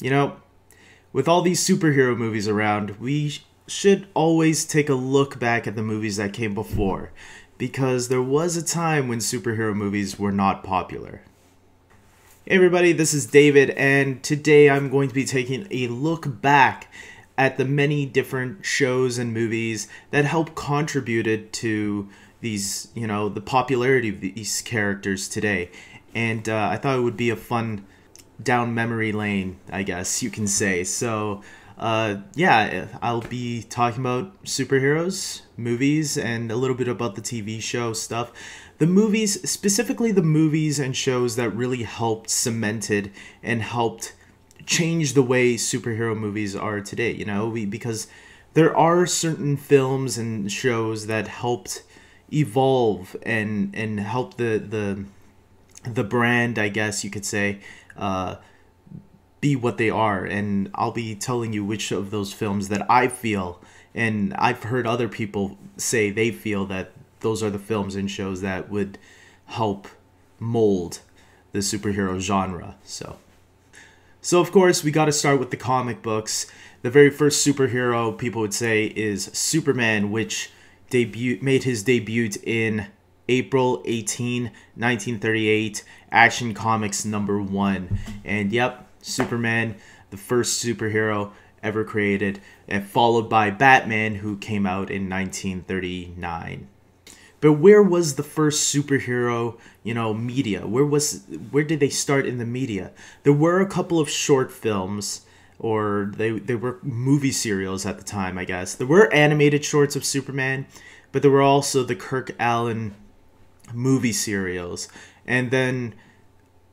you know, with all these superhero movies around, we sh- should always take a look back at the movies that came before, because there was a time when superhero movies were not popular. Hey everybody, this is David, and today I'm going to be taking a look back at the many different shows and movies that helped contributed to these, you know, the popularity of these characters today. And uh, I thought it would be a fun down memory lane, I guess you can say. So, uh, yeah, I'll be talking about superheroes, movies, and a little bit about the TV show stuff. The movies, specifically the movies and shows that really helped cemented and helped change the way superhero movies are today, you know, we, because there are certain films and shows that helped evolve and and help the the the brand, I guess you could say, uh, be what they are. And I'll be telling you which of those films that I feel, and I've heard other people say they feel that those are the films and shows that would help mold the superhero genre. So, so of course we got to start with the comic books. The very first superhero people would say is Superman, which debut made his debut in April 18, 1938, Action Comics number 1. And yep, Superman, the first superhero ever created, and followed by Batman who came out in 1939. But where was the first superhero, you know, media? Where was where did they start in the media? There were a couple of short films or they they were movie serials at the time, I guess. There were animated shorts of Superman, but there were also the Kirk Alyn movie serials. And then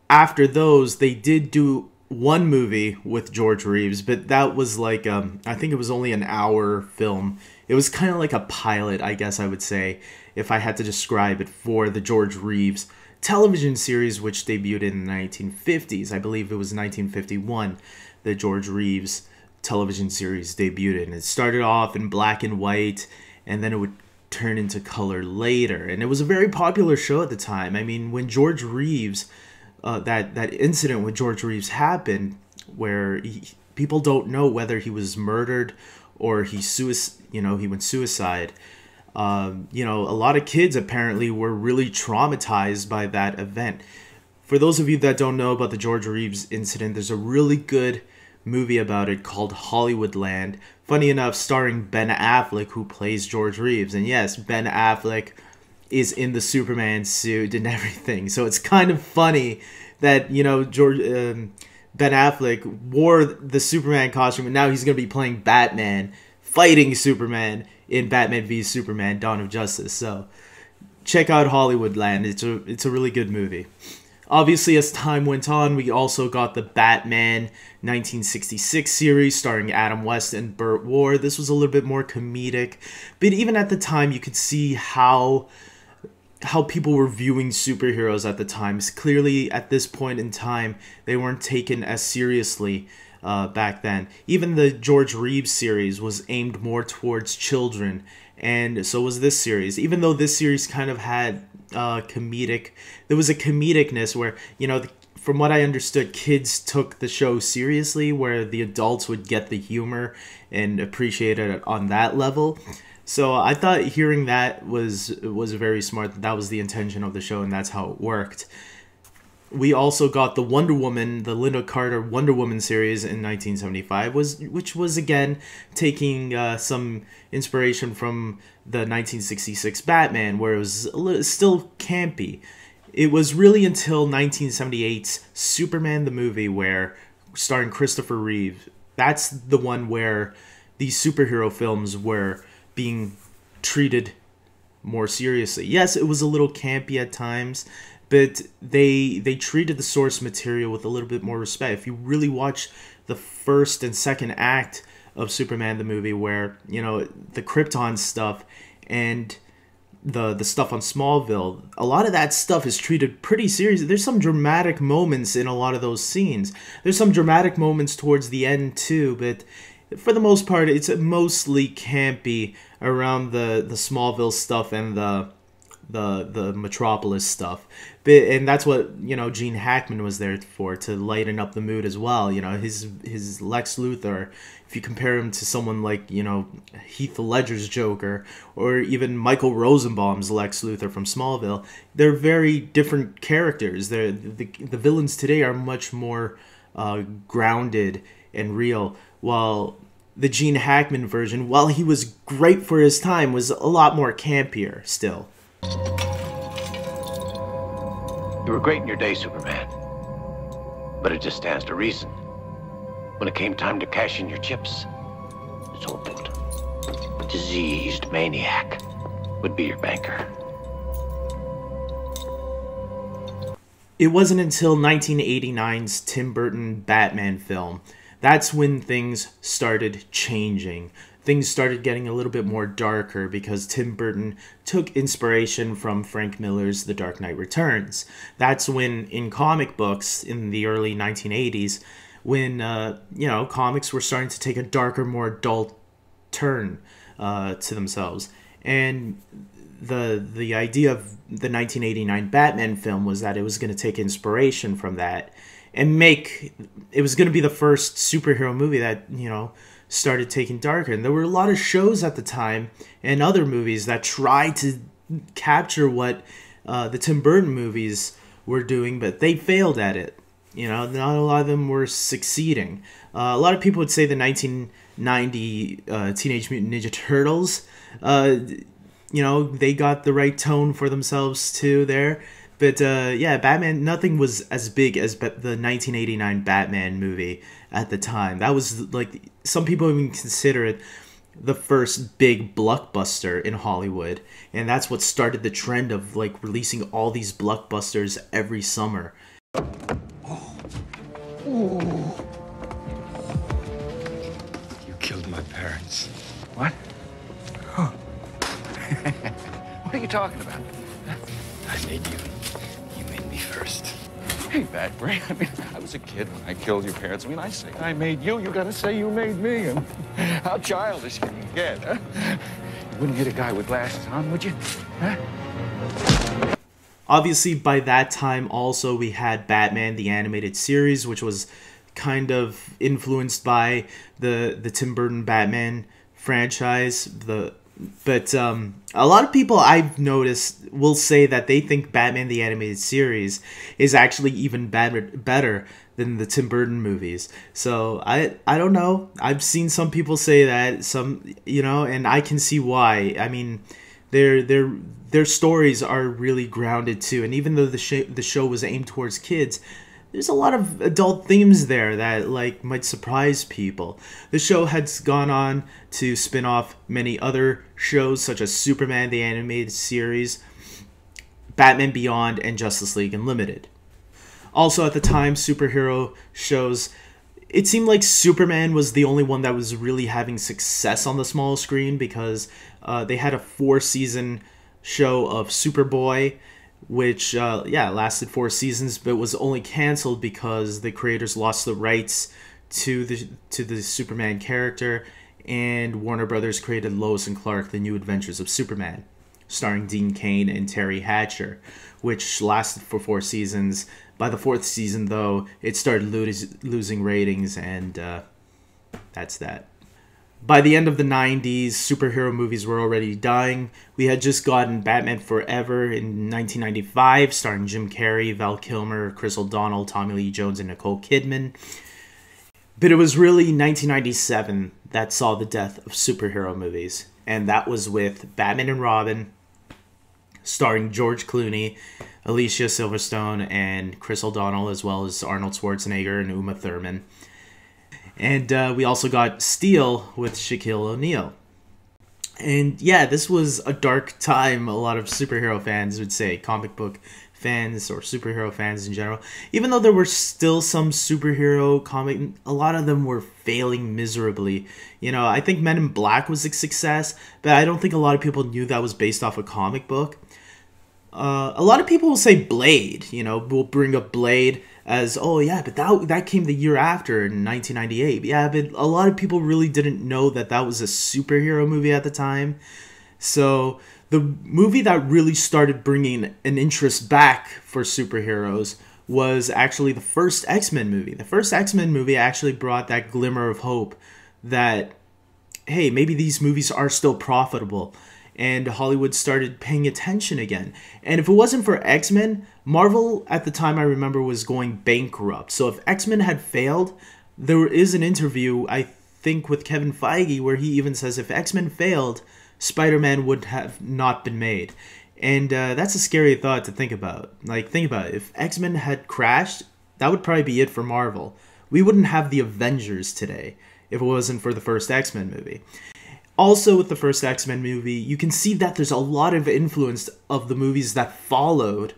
after those, they did do one movie with George Reeves, but that was like um, I think it was only an hour film. It was kind of like a pilot, I guess I would say, if I had to describe it for the George Reeves television series, which debuted in the 1950s. I believe it was 1951. The George Reeves television series debuted, and it started off in black and white, and then it would turn into color later. And it was a very popular show at the time. I mean, when George Reeves, uh, that that incident with George Reeves happened, where he, people don't know whether he was murdered or he suicide, you know, he went suicide. Um, you know, a lot of kids apparently were really traumatized by that event. For those of you that don't know about the George Reeves incident, there's a really good movie about it called Hollywoodland. Funny enough, starring Ben Affleck, who plays George Reeves. And yes, Ben Affleck is in the Superman suit and everything. So it's kind of funny that, you know, George. Um, Ben Affleck wore the Superman costume, and now he's going to be playing Batman, fighting Superman in Batman v Superman: Dawn of Justice. So, check out Hollywoodland. It's a it's a really good movie. Obviously, as time went on, we also got the Batman 1966 series starring Adam West and Burt Ward. This was a little bit more comedic, but even at the time, you could see how how people were viewing superheroes at the time. Clearly, at this point in time, they weren't taken as seriously uh, back then. Even the George Reeves series was aimed more towards children, and so was this series. Even though this series kind of had uh, comedic, there was a comedicness where you know. The, from what I understood, kids took the show seriously, where the adults would get the humor and appreciate it on that level. So I thought hearing that was was very smart. That was the intention of the show, and that's how it worked. We also got the Wonder Woman, the Lynda Carter Wonder Woman series in 1975, was which was again taking uh, some inspiration from the 1966 Batman, where it was little, still campy. It was really until 1978's Superman the movie, where starring Christopher Reeve. That's the one where these superhero films were being treated more seriously. Yes, it was a little campy at times, but they they treated the source material with a little bit more respect. If you really watch the first and second act of Superman the movie where, you know, the Krypton stuff and the the stuff on Smallville, a lot of that stuff is treated pretty seriously. There's some dramatic moments in a lot of those scenes. There's some dramatic moments towards the end too, but for the most part, it's mostly campy around the the Smallville stuff and the the the Metropolis stuff. And that's what you know Gene Hackman was there for to lighten up the mood as well. You know his his Lex Luthor. If you compare him to someone like you know Heath Ledger's Joker or even Michael Rosenbaum's Lex Luthor from Smallville, they're very different characters. They're, the the villains today are much more uh, grounded and real, while the Gene Hackman version, while he was great for his time, was a lot more campier still. You were great in your day, Superman. But it just stands to reason. When it came time to cash in your chips, it's old. Diseased maniac would be your banker. It wasn't until 1989's Tim Burton Batman film that's when things started changing. Things started getting a little bit more darker because Tim Burton took inspiration from Frank Miller's The Dark Knight Returns. That's when, in comic books in the early 1980s, when uh, you know comics were starting to take a darker, more adult turn uh, to themselves, and the the idea of the 1989 Batman film was that it was going to take inspiration from that and make it was going to be the first superhero movie that you know started taking darker. And there were a lot of shows at the time and other movies that tried to capture what uh, the tim burton movies were doing but they failed at it. You know not a lot of them were succeeding. Uh, a lot of people would say the 1990 uh, teenage mutant ninja turtles uh, you know they got the right tone for themselves too there but uh, yeah, Batman. Nothing was as big as the 1989 Batman movie at the time. That was like some people even consider it the first big blockbuster in Hollywood, and that's what started the trend of like releasing all these blockbusters every summer. Oh. Oh. You killed my parents. What? Huh. what are you talking about? I made you me first. Hey, that Ray. I mean, I was a kid when I killed your parents. I mean, I say I made you, you gotta say you made me. And how childish can you get, huh? You wouldn't hit a guy with glasses on, would you? Huh? Obviously, by that time, also, we had Batman the Animated Series, which was kind of influenced by the, the Tim Burton Batman franchise. The but um, a lot of people I've noticed will say that they think Batman the Animated Series is actually even better better than the Tim Burton movies. So I I don't know. I've seen some people say that some you know, and I can see why. I mean, their their their stories are really grounded too. And even though the sh- the show was aimed towards kids, there's a lot of adult themes there that like might surprise people. The show has gone on to spin off many other shows such as Superman the animated series, Batman Beyond and Justice League Unlimited. Also at the time superhero shows it seemed like Superman was the only one that was really having success on the small screen because uh, they had a four season show of Superboy which uh, yeah lasted four seasons, but was only canceled because the creators lost the rights to the to the Superman character, and Warner Brothers created Lois and Clark: The New Adventures of Superman, starring Dean Cain and Teri Hatcher, which lasted for four seasons. By the fourth season, though, it started lo- losing ratings, and uh, that's that by the end of the 90s, superhero movies were already dying. We had just gotten Batman Forever in 1995, starring Jim Carrey, Val Kilmer, Chris O'Donnell, Tommy Lee Jones, and Nicole Kidman. But it was really 1997 that saw the death of superhero movies, and that was with Batman and Robin, starring George Clooney, Alicia Silverstone, and Chris O'Donnell, as well as Arnold Schwarzenegger and Uma Thurman. And uh, we also got Steel with Shaquille O'Neal. And yeah, this was a dark time, a lot of superhero fans would say, comic book fans or superhero fans in general. Even though there were still some superhero comic, a lot of them were failing miserably. You know, I think Men in Black was a success, but I don't think a lot of people knew that was based off a comic book. Uh, a lot of people will say Blade, you know, will bring up Blade as oh yeah but that that came the year after in 1998 yeah but a lot of people really didn't know that that was a superhero movie at the time so the movie that really started bringing an interest back for superheroes was actually the first X-Men movie. The first X-Men movie actually brought that glimmer of hope that hey, maybe these movies are still profitable and Hollywood started paying attention again. And if it wasn't for X-Men, Marvel at the time I remember was going bankrupt. So if X-Men had failed, there is an interview I think with Kevin Feige where he even says if X-Men failed, Spider-Man would have not been made. And uh, that's a scary thought to think about. Like, think about it. If X Men had crashed, that would probably be it for Marvel. We wouldn't have the Avengers today if it wasn't for the first X Men movie. Also, with the first X Men movie, you can see that there's a lot of influence of the movies that followed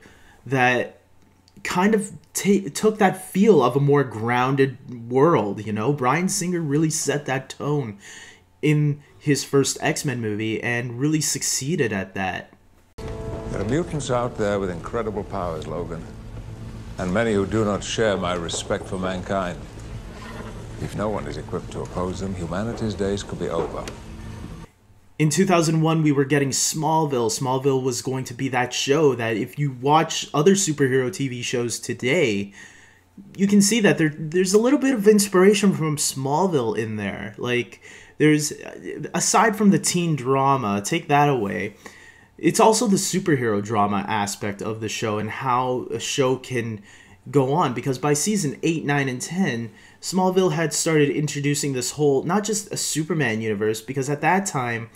that kind of t- took that feel of a more grounded world. You know, Bryan Singer really set that tone in his first X Men movie and really succeeded at that. There are mutants out there with incredible powers, Logan, and many who do not share my respect for mankind. If no one is equipped to oppose them, humanity's days could be over. In 2001, we were getting Smallville. Smallville was going to be that show that if you watch other superhero TV shows today, you can see that there there's a little bit of inspiration from Smallville in there. Like there's aside from the teen drama, take that away. It's also the superhero drama aspect of the show and how a show can go on because by season 8, 9 and 10, Smallville had started introducing this whole not just a Superman universe because at that time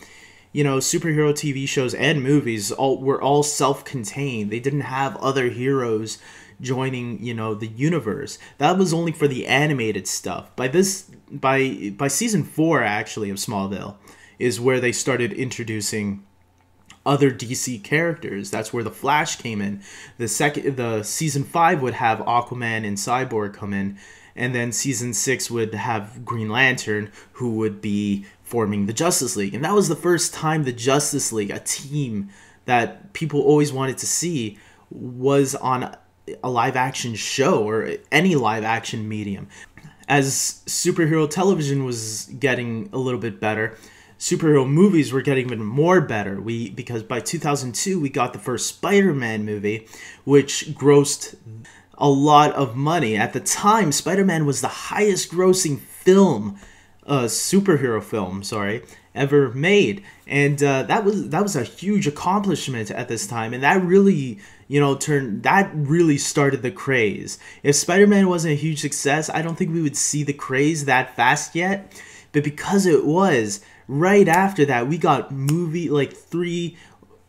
you know superhero tv shows and movies all were all self-contained. They didn't have other heroes joining you know the universe. That was only for the animated stuff. By this by by season four actually of smallville is where they started introducing other dc characters. That's where the flash came in. The second the season five would have aquaman and cyborg come in and then season six would have green lantern who would be forming the justice league and that was the first time the justice league a team that people always wanted to see was on a live action show or any live action medium. As superhero television was getting a little bit better, superhero movies were getting even more better. We because by 2002 we got the first Spider-Man movie which grossed a lot of money. At the time, Spider-Man was the highest grossing film uh, superhero film, sorry, ever made, and uh, that was that was a huge accomplishment at this time, and that really you know turned that really started the craze. If Spider-Man wasn't a huge success, I don't think we would see the craze that fast yet, but because it was, right after that we got movie like three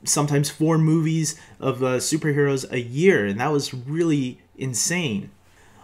sometimes four movies of uh, superheroes a year and that was really insane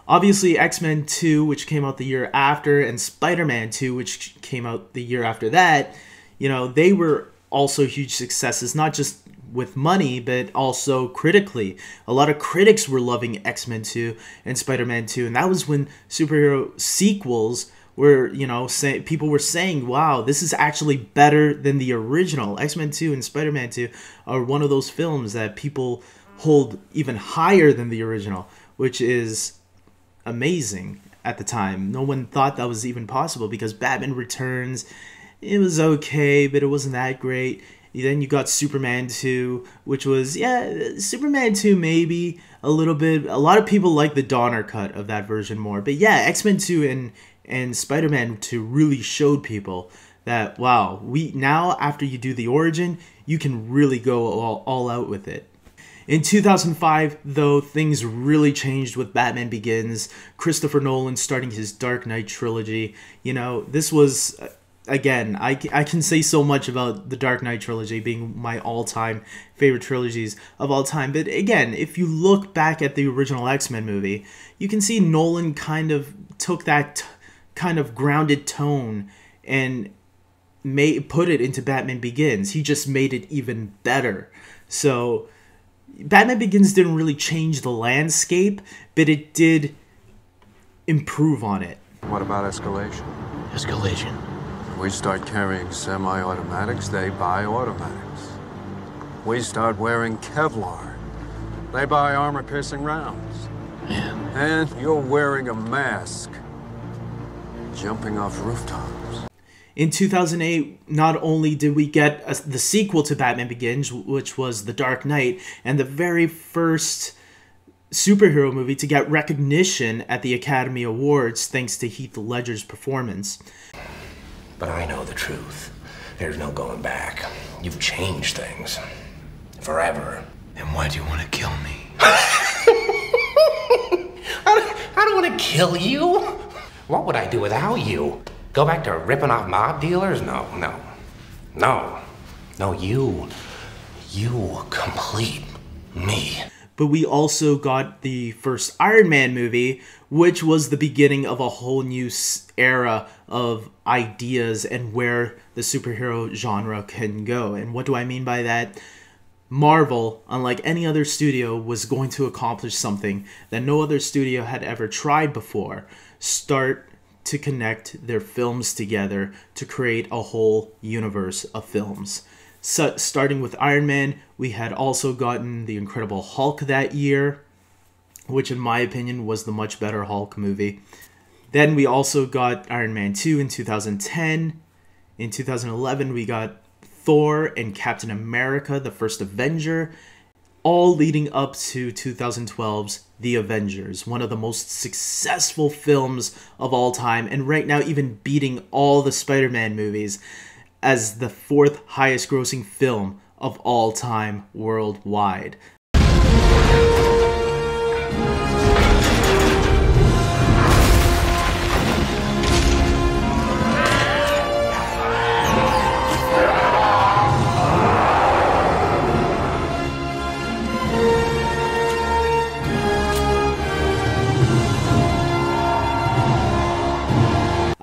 Obviously, X Men 2, which came out the year after, and Spider Man 2, which came out the year after that, you know, they were also huge successes, not just with money, but also critically. A lot of critics were loving X Men 2 and Spider Man 2, and that was when superhero sequels were, you know, say, people were saying, wow, this is actually better than the original. X Men 2 and Spider Man 2 are one of those films that people hold even higher than the original, which is amazing at the time. No one thought that was even possible because Batman Returns, it was okay, but it wasn't that great. Then you got Superman 2, which was, yeah, Superman 2 maybe a little bit. A lot of people like the Donner cut of that version more. But yeah, X Men 2 and, and Spider Man 2 really showed people that, wow, we now after you do the origin, you can really go all, all out with it. In 2005, though, things really changed with Batman Begins, Christopher Nolan starting his Dark Knight trilogy. You know, this was, uh, again, I, I can say so much about the Dark Knight trilogy being my all time favorite trilogies of all time. But again, if you look back at the original X Men movie, you can see Nolan kind of took that kind of grounded tone and made, put it into Batman Begins. He just made it even better. So Batman Begins didn't really change the landscape, but it did improve on it. What about escalation? Escalation. We start carrying semi automatics, they buy automatics. We start wearing Kevlar, they buy armor piercing rounds. Yeah. And you're wearing a mask, jumping off rooftops. In 2008, not only did we get a, the sequel to Batman Begins, which was The Dark Knight, and the very first superhero movie to get recognition at the Academy Awards thanks to Heath Ledger's performance. But I know the truth. There's no going back. You've changed things. Forever. Then why do you want to kill me? I don't want to kill you. What would I do without you? Go back to ripping off mob dealers? No, no. No. No, you. You complete me. But we also got the first Iron Man movie, which was the beginning of a whole new era of ideas and where the superhero genre can go. And what do I mean by that? Marvel, unlike any other studio, was going to accomplish something that no other studio had ever tried before start to connect their films together to create a whole universe of films. So, starting with Iron Man, we had also gotten The Incredible Hulk that year, which, in my opinion, was the much better Hulk movie. Then we also got Iron Man 2 in 2010. In 2011, we got Thor and Captain America, the first Avenger, all leading up to 2012's The Avengers, one of the most successful films of all time, and right now even beating all the Spider Man movies as the fourth highest grossing film of all time worldwide.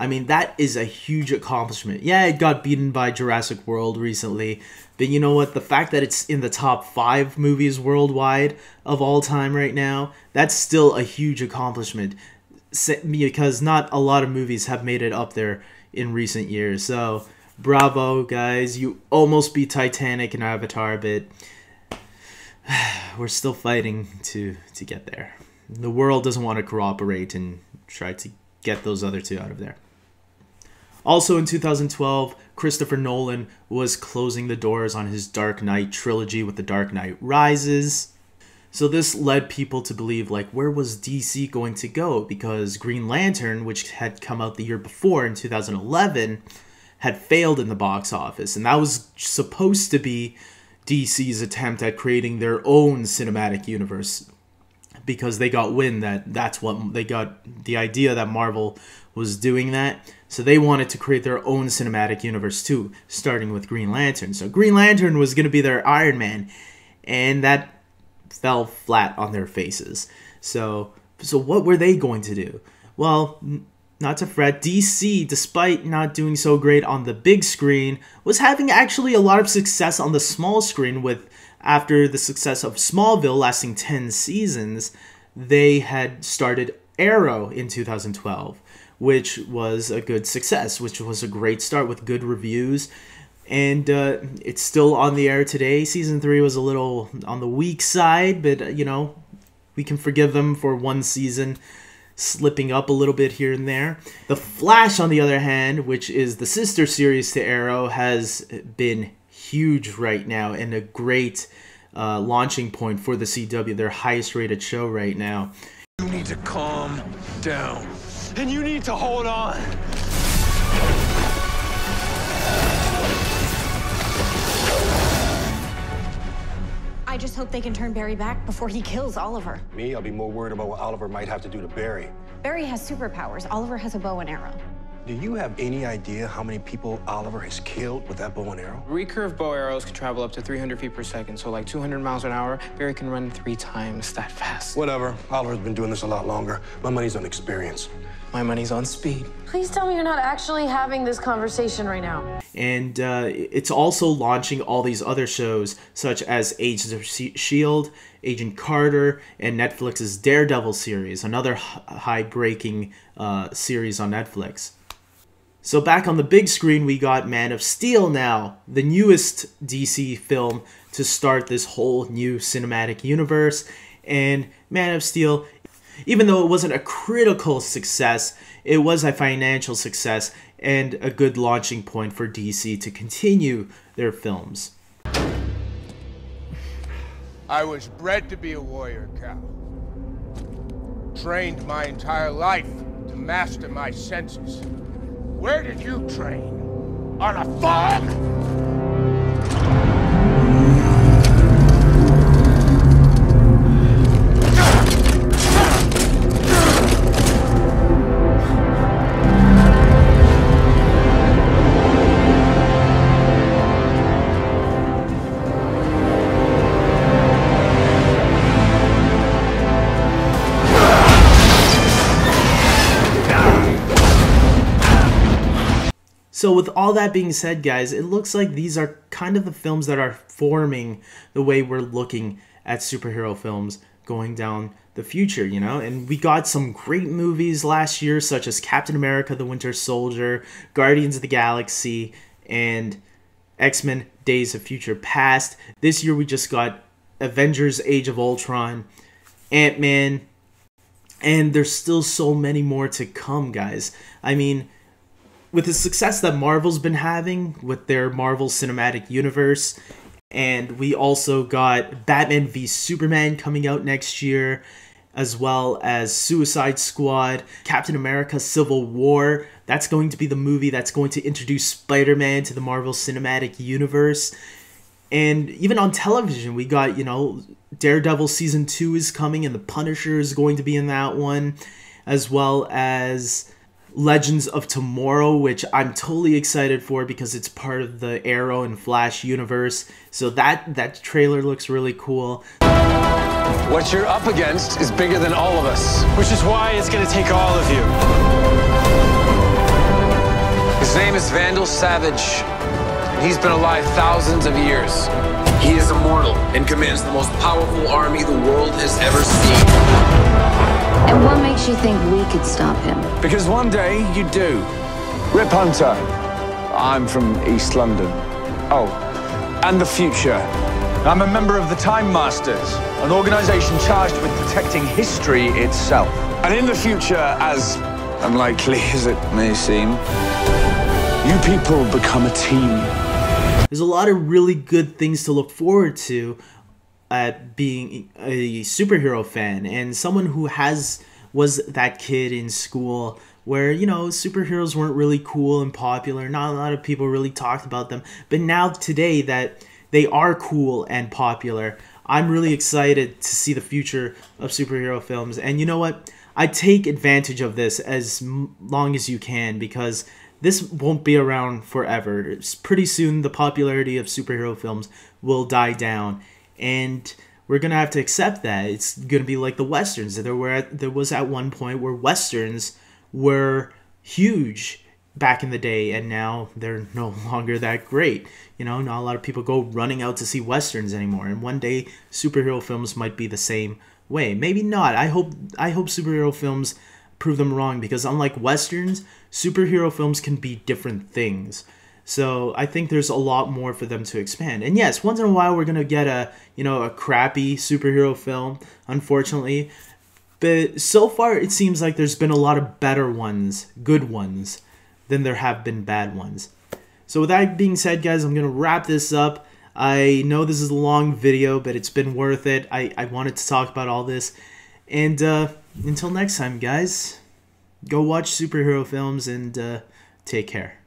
I mean, that is a huge accomplishment. Yeah, it got beaten by Jurassic World recently, but you know what? The fact that it's in the top five movies worldwide of all time right now, that's still a huge accomplishment because not a lot of movies have made it up there in recent years. So, bravo, guys. You almost beat Titanic and Avatar, but we're still fighting to, to get there. The world doesn't want to cooperate and try to get those other two out of there. Also in 2012, Christopher Nolan was closing the doors on his Dark Knight trilogy with The Dark Knight Rises. So this led people to believe like where was DC going to go? Because Green Lantern, which had come out the year before in 2011, had failed in the box office. And that was supposed to be DC's attempt at creating their own cinematic universe. Because they got wind that that's what they got the idea that Marvel was doing that. So they wanted to create their own cinematic universe too, starting with Green Lantern. So Green Lantern was going to be their Iron Man, and that fell flat on their faces. So so what were they going to do? Well, not to fret, DC, despite not doing so great on the big screen, was having actually a lot of success on the small screen with after the success of Smallville lasting 10 seasons, they had started Arrow in 2012 which was a good success, which was a great start with good reviews. And uh, it's still on the air today. Season three was a little on the weak side, but uh, you know, we can forgive them for one season slipping up a little bit here and there. The Flash, on the other hand, which is the sister series to Arrow, has been huge right now and a great uh, launching point for the CW, their highest rated show right now. You need to calm down and you need to hold on. I just hope they can turn Barry back before he kills Oliver. Me, I'll be more worried about what Oliver might have to do to Barry. Barry has superpowers. Oliver has a bow and arrow. Do you have any idea how many people Oliver has killed with that bow and arrow? Recurve bow arrows can travel up to 300 feet per second, so like 200 miles an hour. Barry can run three times that fast. Whatever. Oliver's been doing this a lot longer. My money's on experience. My money's on speed. Please tell me you're not actually having this conversation right now. And uh, it's also launching all these other shows, such as Agents of S.H.I.E.L.D., Agent Carter, and Netflix's Daredevil series, another high breaking uh, series on Netflix. So back on the big screen, we got Man of Steel now, the newest DC film to start this whole new cinematic universe. And Man of Steel, Even though it wasn't a critical success, it was a financial success and a good launching point for DC to continue their films. I was bred to be a warrior, Kal. Trained my entire life to master my senses. Where did you train? On a farm? With all that being said, guys, it looks like these are kind of the films that are forming the way we're looking at superhero films going down the future, you know? And we got some great movies last year, such as Captain America the Winter Soldier, Guardians of the Galaxy, and X Men Days of Future Past. This year we just got Avengers Age of Ultron, Ant Man, and there's still so many more to come, guys. I mean, with the success that Marvel's been having with their Marvel Cinematic Universe, and we also got Batman v Superman coming out next year, as well as Suicide Squad, Captain America Civil War. That's going to be the movie that's going to introduce Spider Man to the Marvel Cinematic Universe. And even on television, we got, you know, Daredevil season 2 is coming, and The Punisher is going to be in that one, as well as Legends of Tomorrow, which I'm totally excited for because it's part of the Arrow and Flash universe. So that that trailer looks really cool. What you're up against is bigger than all of us. Which is why it's gonna take all of you. His name is Vandal Savage. and He's been alive thousands of years. He is immortal and commands the most powerful army the world has ever seen. And what makes you think we could stop him? Because one day you do. Rip Hunter. I'm from East London. Oh, and the future. I'm a member of the Time Masters, an organization charged with protecting history itself. And in the future, as unlikely as it may seem, you people become a team. There's a lot of really good things to look forward to at being a superhero fan and someone who has was that kid in school where you know superheroes weren't really cool and popular. Not a lot of people really talked about them. But now today that they are cool and popular i'm really excited to see the future of superhero films. And you know what? I take advantage of this as long as you can because this won't be around forever it's pretty soon the popularity of superhero films will die down and we're gonna have to accept that. It's gonna be like the westerns. There were there was at one point where westerns were huge back in the day, and now they're no longer that great. You know, not a lot of people go running out to see westerns anymore. And one day, superhero films might be the same way. Maybe not. I hope I hope superhero films prove them wrong because unlike westerns, superhero films can be different things. So I think there's a lot more for them to expand. And yes, once in a while we're gonna get a you know a crappy superhero film, unfortunately. But so far it seems like there's been a lot of better ones, good ones, than there have been bad ones. So with that being said, guys, I'm gonna wrap this up. I know this is a long video, but it's been worth it. I, I wanted to talk about all this. And uh, until next time, guys, go watch superhero films and uh, take care.